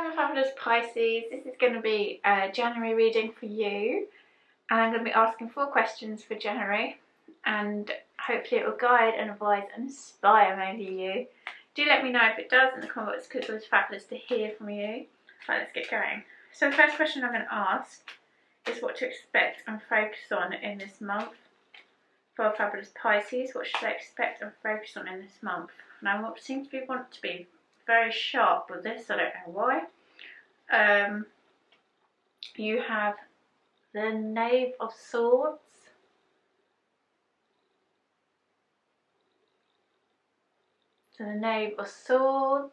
Hi my fabulous Pisces, this is going to be a January reading for you and I'm going to be asking four questions for January and hopefully it will guide and advise and inspire maybe you. Do let me know if it does in the comments because it was fabulous to hear from you. Right, let's get going. So the first question I'm going to ask is what to expect and focus on in this month for fabulous Pisces. What should I expect and focus on in this month? Now what seems to be want to be very sharp with this, I don't know why. Um, you have the Knave of Swords. So the Knave of Swords.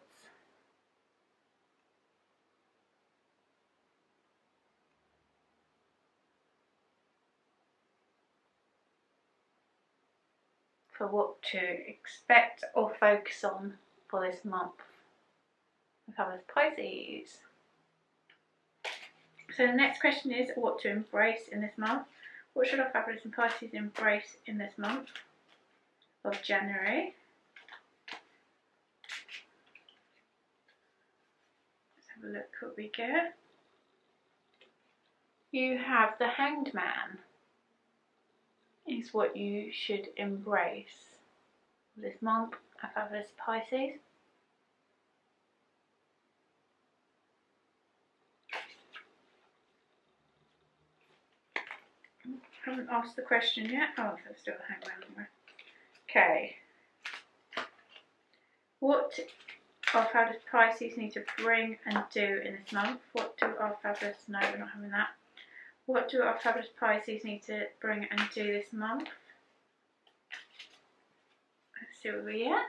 For what to expect or focus on for this month. Fabulous Pisces. So the next question is what to embrace in this month. What should our fabulous and Pisces embrace in this month of January? Let's have a look what we get. You have the Hanged Man is what you should embrace this month, a fabulous Pisces. Haven't asked the question yet. Oh, there's still a hangman Okay. What our fabulous Pisces need to bring and do in this month? What do our fabulous, no we're not having that. What do our fabulous Pisces need to bring and do this month? Let's see where we are.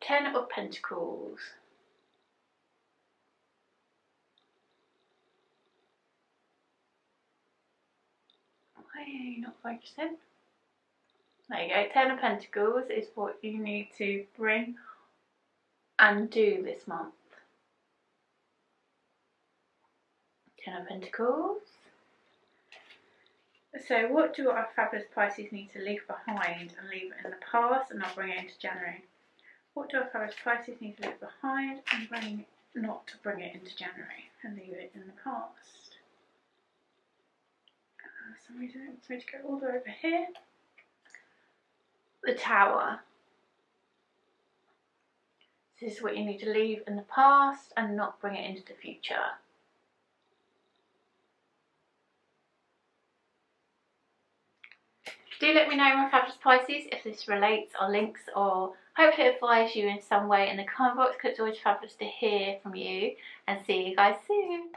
Ten of Pentacles. Not focusing? There you go, Ten of Pentacles is what you need to bring and do this month. Ten of Pentacles. So what do our fabulous Pisces need to leave behind and leave in the past and not bring it into January? What do our fabulous Pisces need to leave behind and bring not to bring it into January and leave it in the past? Some reason it wants me to go all the way over here. The tower. This is what you need to leave in the past and not bring it into the future. Do let me know my fabulous Pisces if this relates or links or hopefully advise you in some way in the comment box because it's always fabulous to hear from you and see you guys soon.